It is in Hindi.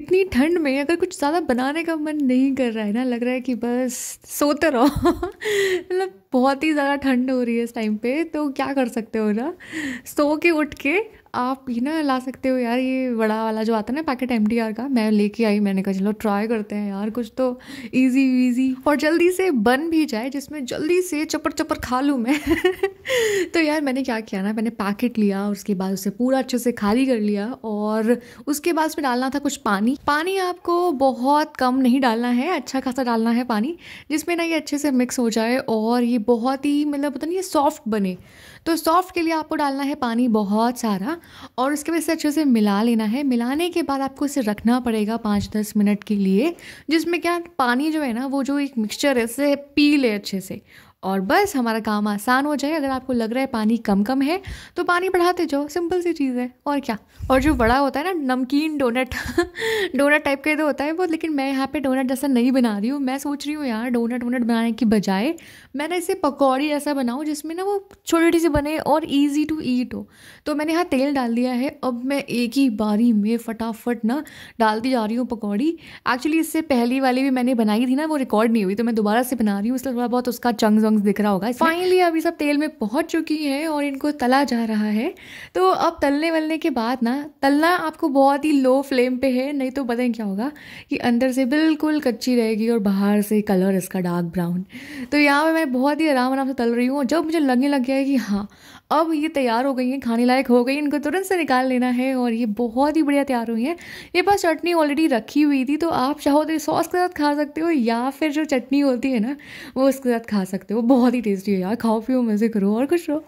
इतनी ठंड में अगर कुछ ज़्यादा बनाने का मन नहीं कर रहा है ना, लग रहा है कि बस सोते रहो। मतलब बहुत ही ज़्यादा ठंड हो रही है इस टाइम पे तो क्या कर सकते हो ना? सो के उठ के आप ही ना ला सकते हो यार, ये बड़ा वाला जो आता है ना पैकेट एम का, मैं लेके आई, मैंने कहा चलो ट्राई करते हैं यार, कुछ तो इजी इजी और जल्दी से बन भी जाए, जिसमें जल्दी से चपर चपर खा लूँ मैं। तो यार मैंने क्या किया ना, मैंने पैकेट लिया और उसके बाद उसे पूरा अच्छे से खाली कर लिया और उसके बाद उसमें डालना था कुछ पानी। पानी आपको बहुत कम नहीं डालना है अच्छा खासा डालना है पानी, जिसमें ना ये अच्छे से मिक्स हो जाए और ये बहुत ही मतलब पता नहीं, ये सॉफ्ट बने। तो सॉफ्ट के लिए आपको डालना है पानी बहुत सारा और उसके बाद इसे अच्छे से मिला लेना है। मिलाने के बाद आपको इसे रखना पड़ेगा पाँच दस मिनट के लिए, जिसमें क्या, पानी जो है ना, वो जो एक मिक्सचर है, इसे पी ले अच्छे से। और बस हमारा काम आसान हो जाए, अगर आपको लग रहा है पानी कम कम है तो पानी बढ़ाते जाओ। सिंपल सी चीज़ है। और क्या? और जो बड़ा होता है ना, नमकीन डोनट डोनट टाइप का तो होता है वो, लेकिन मैं यहाँ पे डोनट जैसा नहीं बना रही हूँ। मैं सोच रही हूँ यार, डोनट, वोनट बनाने की बजाय मैंने इसे पकौड़ी जैसा बनाऊँ, जिसमें ना वो छोटी छोटी सी बने और ईजी टू ईट हो। तो मैंने यहाँ तेल डाल दिया है। अब मैं एक ही बारी में फटाफट ना डालती जा रही हूँ पकौड़ी। एक्चुअली इससे पहली वाली भी मैंने बनाई थी ना, वो रिकॉर्ड नहीं हुई तो मैं दोबारा से बना रही हूँ। इसलिए थोड़ा बहुत उसका चंग वंग दिख रहा होगा। फाइनली अभी सब तेल में पहुँच चुकी है और इनको तला जा रहा है। तो अब तलने वलने के बाद ना, तलना आपको बहुत ही लो फ्लेम पे है, नहीं तो पता क्या होगा कि अंदर से बिल्कुल कच्ची रहेगी और बाहर से कलर इसका डार्क ब्राउन तो यहाँ पर मैं बहुत ही आराम आराम से तल रही हूँ जब मुझे लगने लग गया है कि हाँ अब ये तैयार हो गई हैं, खाने लायक हो गई इनको तुरंत से निकाल लेना है और ये बहुत ही बढ़िया तैयार हुई हैं। ये पास चटनी ऑलरेडी रखी हुई थी तो आप चाहो तो सॉस के साथ खा सकते हो या फिर जो चटनी होती है ना, वो उसके साथ खा सकते हो। बहुत ही टेस्टी है यार, खाओ पियो, मज़े करो और कुछ रहो।